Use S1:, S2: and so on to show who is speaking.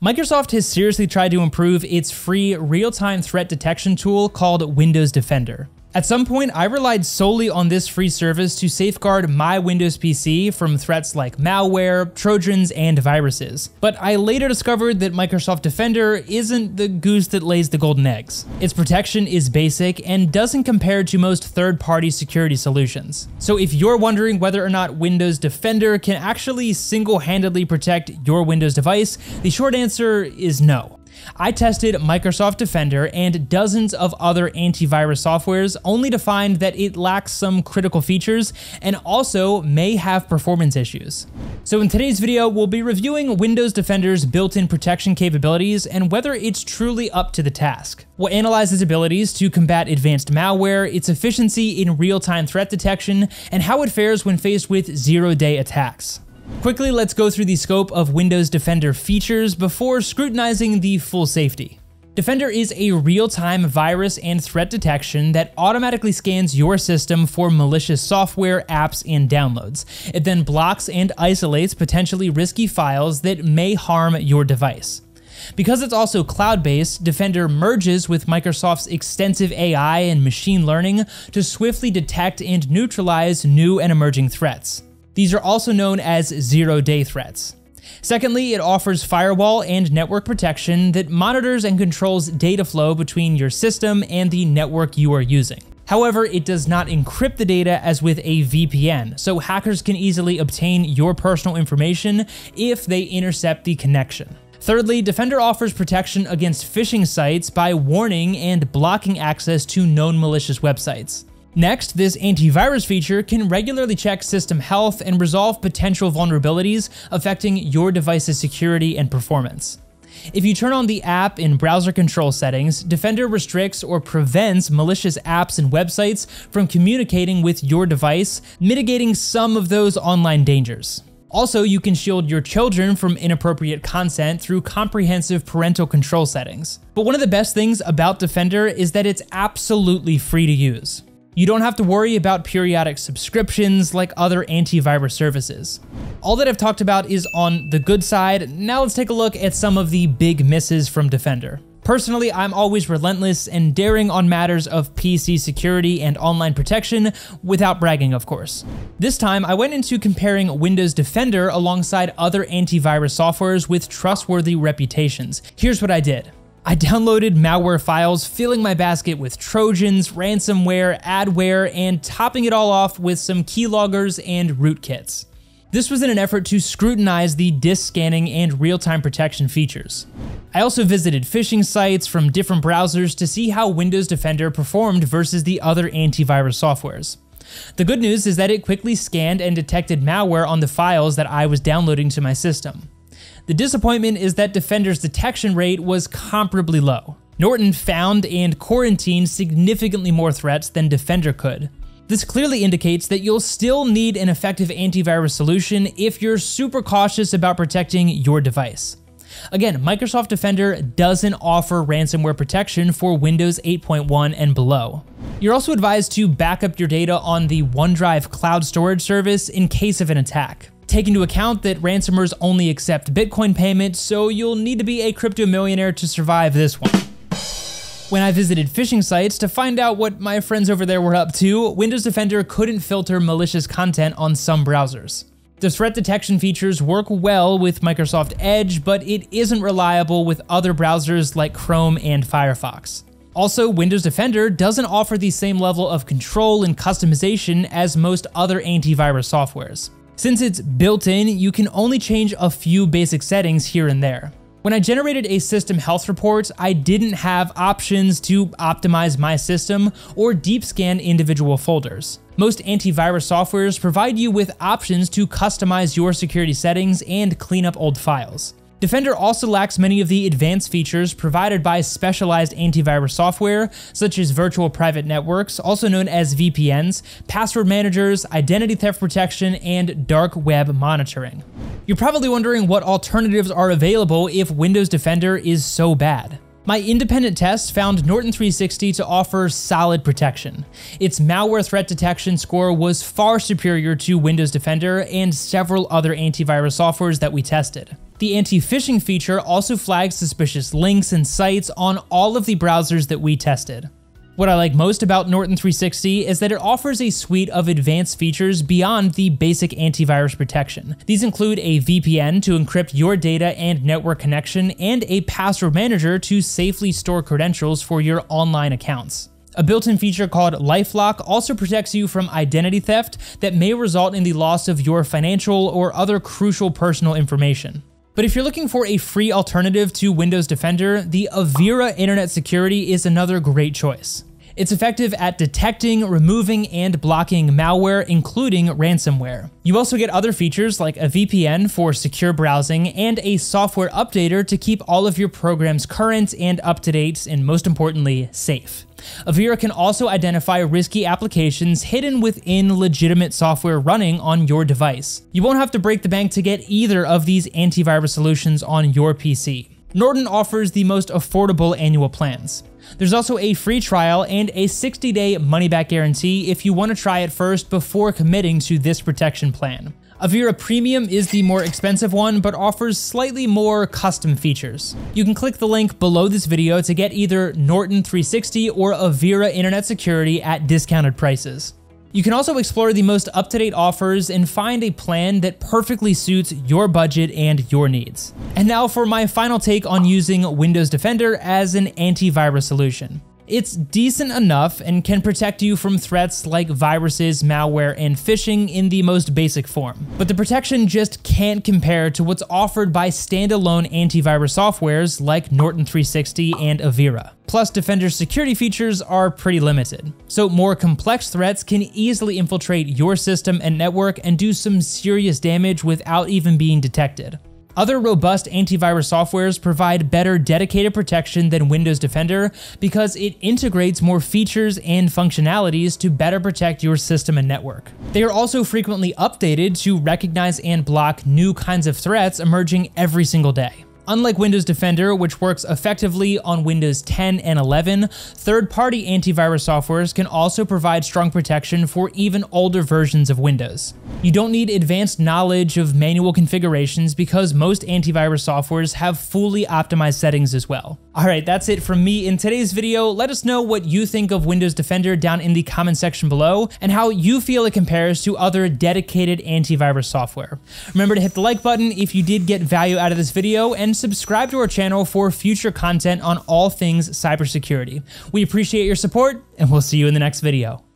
S1: Microsoft has seriously tried to improve its free real-time threat detection tool called Windows Defender. At some point, I relied solely on this free service to safeguard my Windows PC from threats like malware, trojans, and viruses. But I later discovered that Microsoft Defender isn't the goose that lays the golden eggs. Its protection is basic and doesn't compare to most third-party security solutions. So if you're wondering whether or not Windows Defender can actually single-handedly protect your Windows device, the short answer is no. I tested Microsoft Defender and dozens of other antivirus softwares only to find that it lacks some critical features and also may have performance issues. So in today's video, we'll be reviewing Windows Defender's built-in protection capabilities and whether it's truly up to the task. We'll analyze its abilities to combat advanced malware, its efficiency in real-time threat detection, and how it fares when faced with zero-day attacks. Quickly, let's go through the scope of Windows Defender features before scrutinizing the full safety. Defender is a real-time virus and threat detection that automatically scans your system for malicious software, apps, and downloads. It then blocks and isolates potentially risky files that may harm your device. Because it's also cloud-based, Defender merges with Microsoft's extensive AI and machine learning to swiftly detect and neutralize new and emerging threats. These are also known as zero-day threats. Secondly, it offers firewall and network protection that monitors and controls data flow between your system and the network you are using. However, it does not encrypt the data as with a VPN, so hackers can easily obtain your personal information if they intercept the connection. Thirdly, Defender offers protection against phishing sites by warning and blocking access to known malicious websites. Next, this antivirus feature can regularly check system health and resolve potential vulnerabilities affecting your device's security and performance. If you turn on the app in browser control settings, Defender restricts or prevents malicious apps and websites from communicating with your device, mitigating some of those online dangers. Also, you can shield your children from inappropriate content through comprehensive parental control settings. But one of the best things about Defender is that it's absolutely free to use. You don't have to worry about periodic subscriptions like other antivirus services. All that I've talked about is on the good side, now let's take a look at some of the big misses from Defender. Personally, I'm always relentless and daring on matters of PC security and online protection, without bragging, of course. This time, I went into comparing Windows Defender alongside other antivirus softwares with trustworthy reputations. Here's what I did. I downloaded malware files, filling my basket with trojans, ransomware, adware, and topping it all off with some keyloggers and rootkits. This was in an effort to scrutinize the disk scanning and real-time protection features. I also visited phishing sites from different browsers to see how Windows Defender performed versus the other antivirus softwares. The good news is that it quickly scanned and detected malware on the files that I was downloading to my system. The disappointment is that Defender's detection rate was comparably low. Norton found and quarantined significantly more threats than Defender could. This clearly indicates that you'll still need an effective antivirus solution if you're super cautious about protecting your device. Again, Microsoft Defender doesn't offer ransomware protection for Windows 8.1 and below. You're also advised to back up your data on the OneDrive cloud storage service in case of an attack. Take into account that ransomers only accept Bitcoin payments, so you'll need to be a crypto millionaire to survive this one. When I visited phishing sites to find out what my friends over there were up to, Windows Defender couldn't filter malicious content on some browsers. The threat detection features work well with Microsoft Edge, but it isn't reliable with other browsers like Chrome and Firefox. Also, Windows Defender doesn't offer the same level of control and customization as most other antivirus softwares. Since it's built in, you can only change a few basic settings here and there. When I generated a system health report, I didn't have options to optimize my system or deep scan individual folders. Most antivirus softwares provide you with options to customize your security settings and clean up old files. Defender also lacks many of the advanced features provided by specialized antivirus software, such as virtual private networks, also known as VPNs, password managers, identity theft protection, and dark web monitoring. You're probably wondering what alternatives are available if Windows Defender is so bad. My independent test found Norton 360 to offer solid protection. Its malware threat detection score was far superior to Windows Defender and several other antivirus softwares that we tested. The anti-phishing feature also flags suspicious links and sites on all of the browsers that we tested. What I like most about Norton 360 is that it offers a suite of advanced features beyond the basic antivirus protection. These include a VPN to encrypt your data and network connection, and a password manager to safely store credentials for your online accounts. A built-in feature called LifeLock also protects you from identity theft that may result in the loss of your financial or other crucial personal information. But if you're looking for a free alternative to Windows Defender, the Avira Internet Security is another great choice. It's effective at detecting, removing, and blocking malware, including ransomware. You also get other features like a VPN for secure browsing and a software updater to keep all of your programs current and up to date, and most importantly, safe. Avira can also identify risky applications hidden within legitimate software running on your device. You won't have to break the bank to get either of these antivirus solutions on your PC. Norton offers the most affordable annual plans. There's also a free trial and a 60 day money back guarantee if you want to try it first before committing to this protection plan. Avira Premium is the more expensive one, but offers slightly more custom features. You can click the link below this video to get either Norton 360 or Avira Internet Security at discounted prices. You can also explore the most up-to-date offers and find a plan that perfectly suits your budget and your needs. And now for my final take on using Windows Defender as an antivirus solution. It's decent enough and can protect you from threats like viruses, malware, and phishing in the most basic form. But the protection just can't compare to what's offered by standalone antivirus softwares like Norton 360 and Avira. Plus, Defender's security features are pretty limited. So more complex threats can easily infiltrate your system and network and do some serious damage without even being detected. Other robust antivirus softwares provide better dedicated protection than Windows Defender because it integrates more features and functionalities to better protect your system and network. They are also frequently updated to recognize and block new kinds of threats emerging every single day. Unlike Windows Defender, which works effectively on Windows 10 and 11, third-party antivirus softwares can also provide strong protection for even older versions of Windows. You don't need advanced knowledge of manual configurations because most antivirus softwares have fully optimized settings as well. Alright, that's it from me in today's video. Let us know what you think of Windows Defender down in the comment section below and how you feel it compares to other dedicated antivirus software. Remember to hit the like button if you did get value out of this video and subscribe to our channel for future content on all things cybersecurity. We appreciate your support, and we'll see you in the next video.